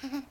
哈 哈